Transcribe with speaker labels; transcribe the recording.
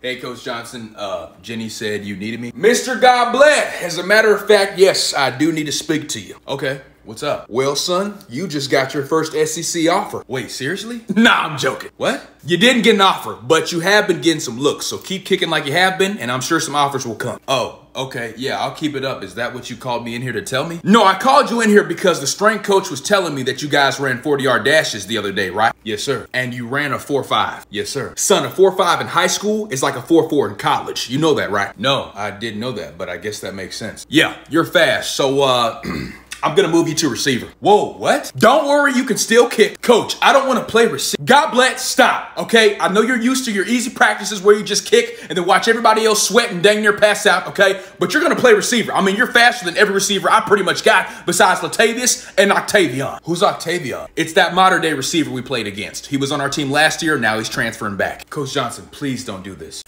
Speaker 1: Hey, Coach Johnson. Uh, Jenny said you needed me. Mr. Goblet, as a matter of fact, yes, I do need to speak to you. Okay, what's up? Well, son, you just got your first SEC offer. Wait, seriously? Nah, I'm joking. What? You didn't get an offer, but you have been getting some looks, so keep kicking like you have been, and I'm sure some offers will come. Oh, okay, yeah, I'll keep it up. Is that what you called me in here to tell me? No, I called you in here because the strength coach was telling me that you guys ran 40 yard dashes the other day, right? Yes, sir. And you ran a 4 5. Yes, sir. Son, a 4 5 in high school is like a 4 4 in college. You know that, right? No, I didn't know that, but I guess that makes sense. Yeah, you're fast. So, uh, I'm gonna move you to receiver. Whoa, what? Don't worry, you can still kick. Coach, I don't wanna play receiver. God bless, stop, okay? I know you're used to your easy practices where you just kick and then watch everybody else sweat and dang near pass out, okay? But you're gonna play receiver. I mean, you're faster than every receiver I pretty much got besides Latavius and Octavian. Who's Octavian? It's that modern day receiver we played against. He was on our team last year, now he's transferring back. Coach Johnson, please don't do this.